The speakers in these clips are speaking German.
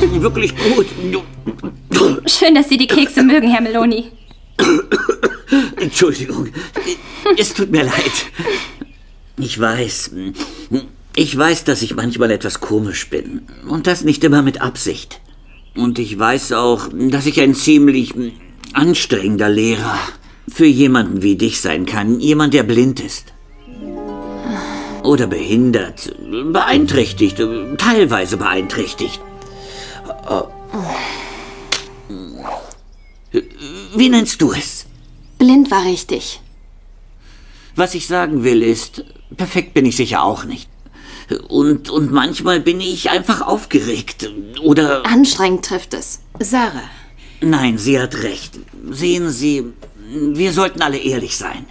Wirklich gut. Schön, dass Sie die Kekse mögen, Herr Meloni. Entschuldigung. Es tut mir leid. Ich weiß. Ich weiß, dass ich manchmal etwas komisch bin. Und das nicht immer mit Absicht. Und ich weiß auch, dass ich ein ziemlich anstrengender Lehrer für jemanden wie dich sein kann. Jemand, der blind ist. Oder behindert. Beeinträchtigt. Teilweise beeinträchtigt. Wie nennst du es? Blind war richtig. Was ich sagen will ist, perfekt bin ich sicher auch nicht. Und, und manchmal bin ich einfach aufgeregt. Oder. Anstrengend trifft es. Sarah. Nein, sie hat recht. Sehen Sie, wir sollten alle ehrlich sein.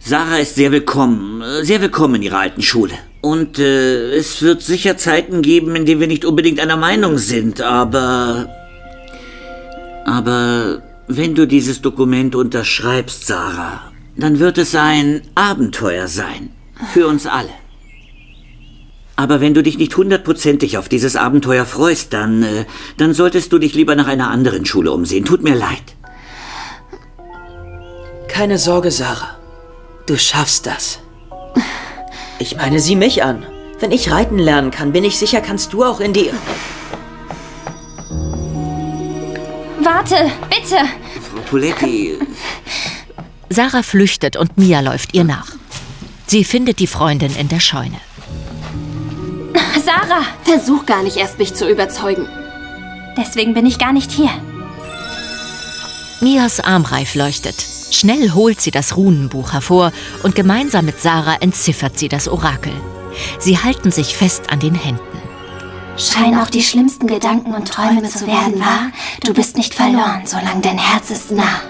Sarah ist sehr willkommen, sehr willkommen in ihrer alten Schule. Und äh, es wird sicher Zeiten geben, in denen wir nicht unbedingt einer Meinung sind, aber... Aber wenn du dieses Dokument unterschreibst, Sarah, dann wird es ein Abenteuer sein. Für uns alle. Aber wenn du dich nicht hundertprozentig auf dieses Abenteuer freust, dann, äh, dann solltest du dich lieber nach einer anderen Schule umsehen. Tut mir leid. Keine Sorge, Sarah. Du schaffst das. Ich meine, sieh mich an. Wenn ich reiten lernen kann, bin ich sicher, kannst du auch in die... Warte, bitte! Frau Poletti. Sarah flüchtet und Mia läuft ihr nach. Sie findet die Freundin in der Scheune. Sarah! Versuch gar nicht erst, mich zu überzeugen. Deswegen bin ich gar nicht hier. Mias Armreif leuchtet. Schnell holt sie das Runenbuch hervor und gemeinsam mit Sarah entziffert sie das Orakel. Sie halten sich fest an den Händen. Scheinen auch die schlimmsten Gedanken und Träume zu werden, wahr? Du bist nicht verloren, solange dein Herz ist nah.